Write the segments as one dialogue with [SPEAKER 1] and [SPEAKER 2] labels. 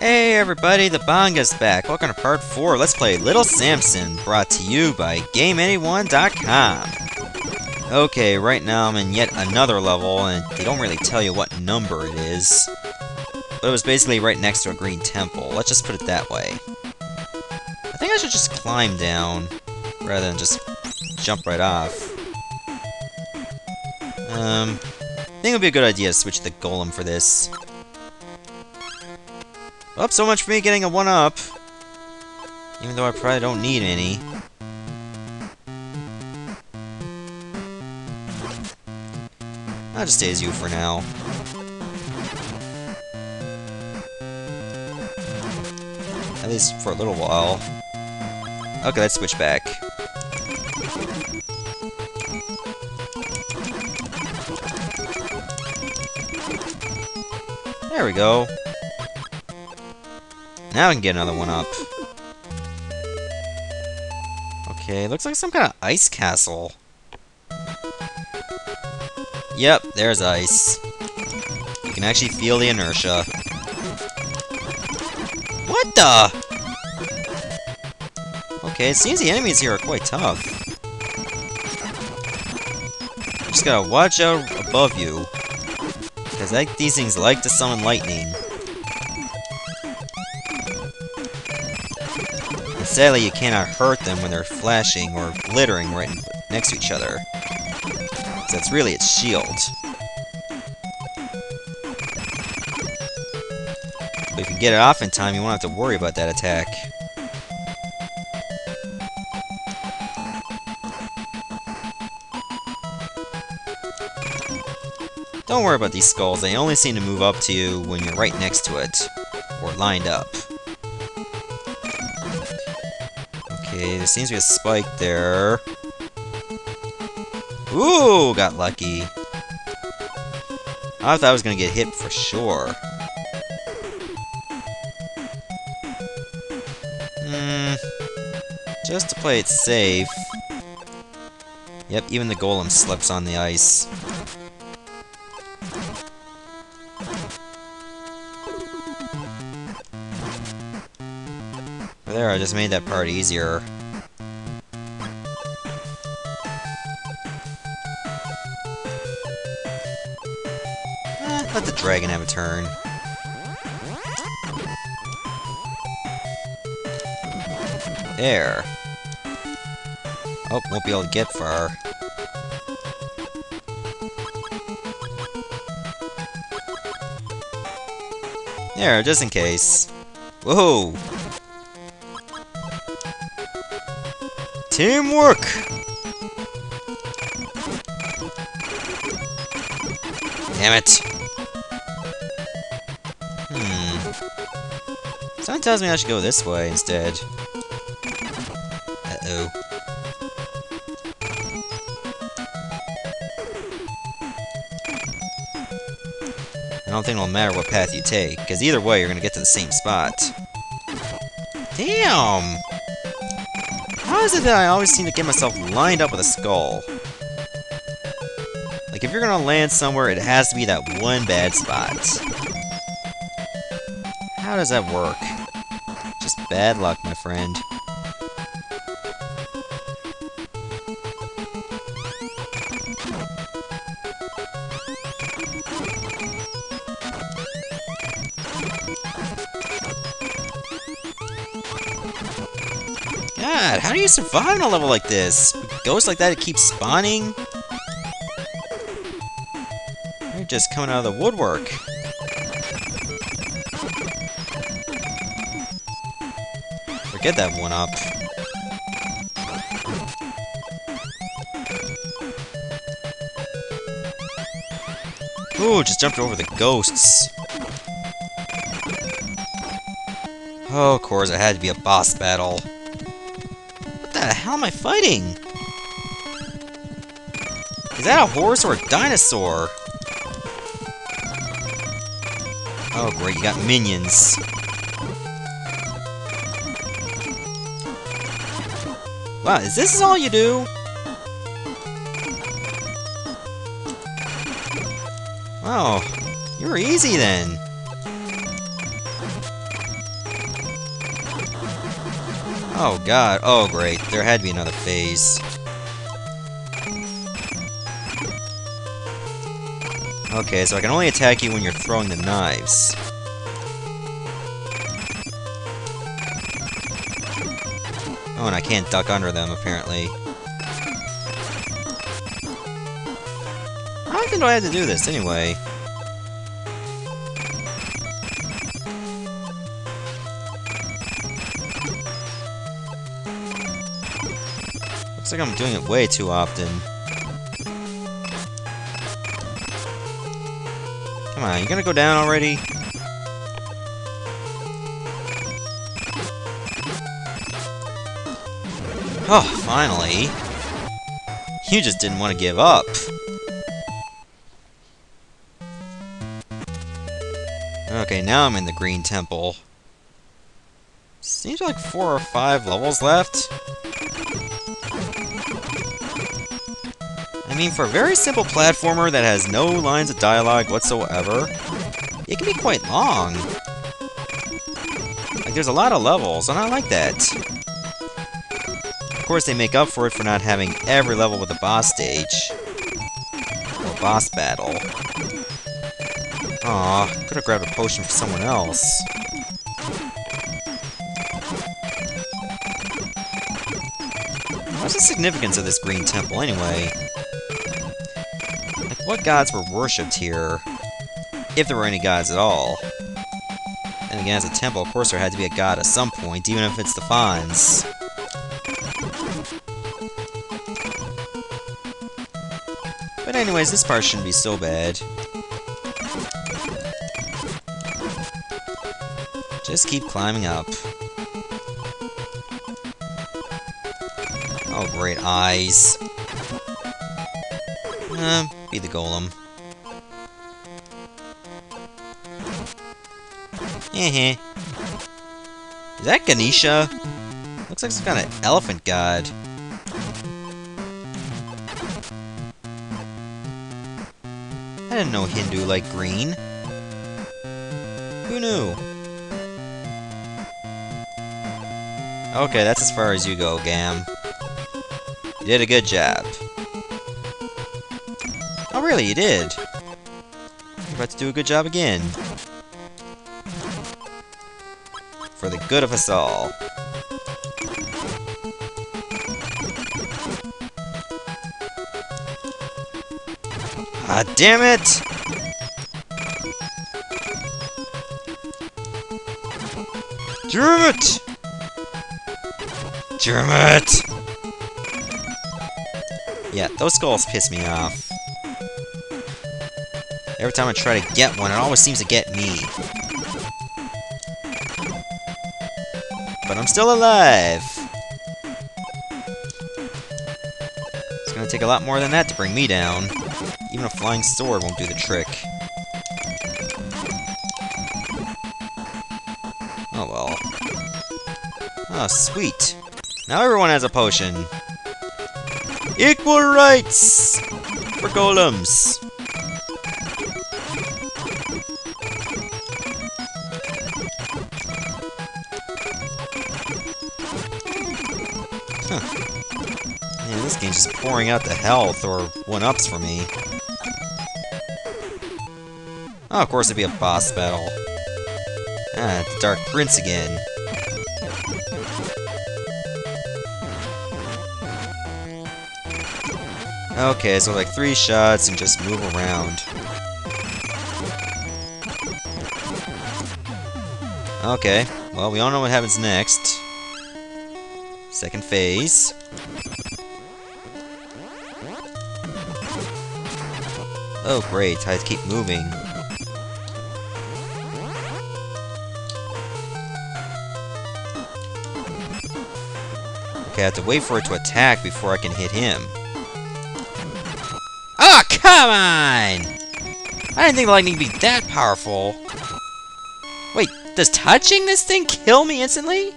[SPEAKER 1] Hey everybody, the Bangaa's back. Welcome to part 4. Let's play Little Samson, brought to you by GameAnyone.com. Okay, right now I'm in yet another level, and they don't really tell you what number it is. But it was basically right next to a green temple. Let's just put it that way. I think I should just climb down, rather than just jump right off. Um, I think it would be a good idea to switch the golem for this. Well, so much for me getting a 1-up. Even though I probably don't need any. I'll just stay as you for now. At least for a little while. Okay, let's switch back. There we go. Now I can get another one up. Okay, looks like some kind of ice castle. Yep, there's ice. You can actually feel the inertia. What the? Okay, it seems the enemies here are quite tough. Just gotta watch out above you. Because like, these things like to summon lightning. Sadly, you cannot hurt them when they're flashing or glittering right next to each other. So that's really its shield. But if you get it off in time, you won't have to worry about that attack. Don't worry about these skulls, they only seem to move up to you when you're right next to it, or lined up. Okay, there seems to be a spike there. Ooh, got lucky. I thought I was gonna get hit for sure. Hmm. Just to play it safe. Yep, even the golem slips on the ice. There, I just made that part easier. Eh, let the dragon have a turn. There. Oh, won't be able to get far. There, just in case. Whoa! Teamwork! Damn it. Hmm. Something tells me I should go this way instead. Uh-oh. I don't think it'll matter what path you take, because either way you're gonna get to the same spot. Damn! How is it that I always seem to get myself lined up with a skull? Like, if you're gonna land somewhere, it has to be that one bad spot. How does that work? Just bad luck, my friend. God, how do you survive a level like this? Ghosts like that, it keeps spawning? Just coming out of the woodwork. Forget that one up. Ooh, just jumped over the ghosts. Oh, of course, it had to be a boss battle. What the hell am I fighting? Is that a horse or a dinosaur? Oh great, you got minions. Wow, is this all you do? Wow, you're easy then. Oh god, oh great, there had to be another phase. Okay, so I can only attack you when you're throwing the knives. Oh, and I can't duck under them, apparently. How often do I have to do this, anyway? Looks like I'm doing it way too often. Come on, you gonna go down already? Oh, finally. You just didn't want to give up. Okay, now I'm in the Green Temple. Seems like four or five levels left. Mean, for a very simple platformer that has no lines of dialogue whatsoever, it can be quite long. Like, there's a lot of levels, and I like that Of course, they make up for it for not having every level with a boss stage. Or boss battle. Aw, could have grabbed a potion for someone else. What's the significance of this green temple, anyway? What gods were worshipped here? If there were any gods at all. And again, as a temple, of course there had to be a god at some point, even if it's the Fonz. But anyways, this part shouldn't be so bad. Just keep climbing up. Oh, great eyes. Uh, be the golem. Is that Ganesha? Looks like some kind of elephant god. I didn't know Hindu like green. Who knew? Okay, that's as far as you go, Gamm. You did a good job. Really, you did? You're about to do a good job again. For the good of us all. Ah, damn it! Dermot! Dermot! Yeah, those skulls piss me off. Every time I try to get one, it always seems to get me. But I'm still alive! It's gonna take a lot more than that to bring me down. Even a flying sword won't do the trick. Oh well. Oh, sweet. Now everyone has a potion. Equal rights! For golems! Huh. Man, this game's just pouring out the health or one-ups for me. Oh, of course it'd be a boss battle. Ah, the Dark Prince again. Okay, so like three shots and just move around. Okay, well, we all know what happens next. Second phase. Oh great, I keep moving. Okay, I have to wait for it to attack before I can hit him. Oh, come on! I didn't think lightning would be that powerful. Wait, does touching this thing kill me instantly?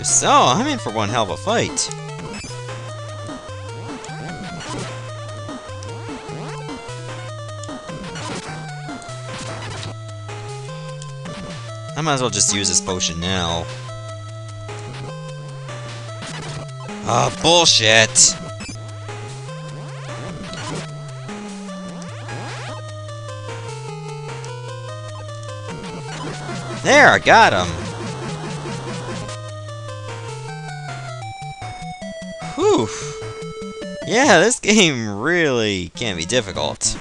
[SPEAKER 1] If so, I'm in for one hell of a fight. I might as well just use this potion now. Ah, oh, bullshit! There, I got him! Whew! Yeah, this game really can be difficult.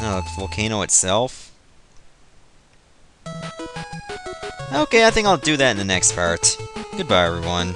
[SPEAKER 1] No, the volcano itself? Okay, I think I'll do that in the next part. Goodbye, everyone.